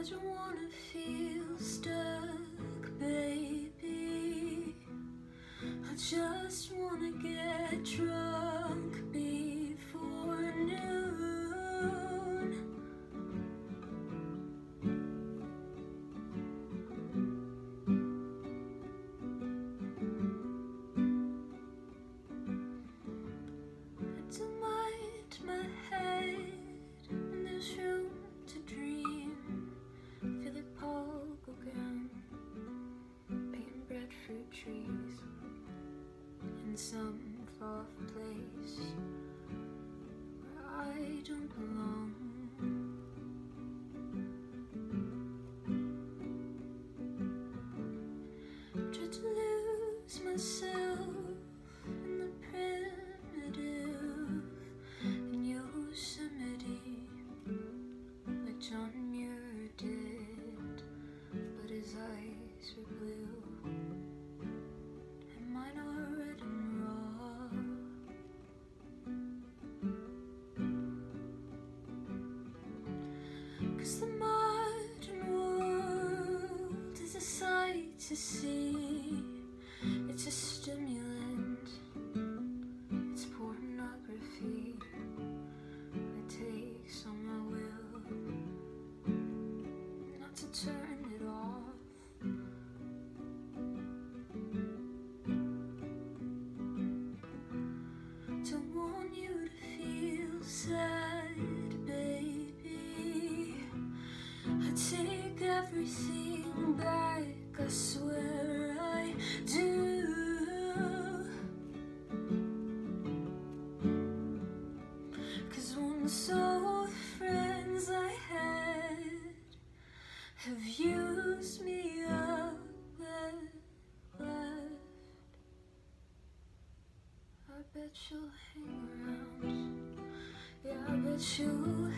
I don't wanna feel stuck, baby. I just wanna get drunk some far place where I don't belong. Tried to lose myself in the primitive in Yosemite, like John Muir did, but his eyes were blue to see. It's a stimulant, it's pornography. It takes on my will not to turn it off. Don't want you to feel sad, baby. I take everything back, I swear all friends I had have used me up and left. I bet you'll hang around. Yeah, I bet you'll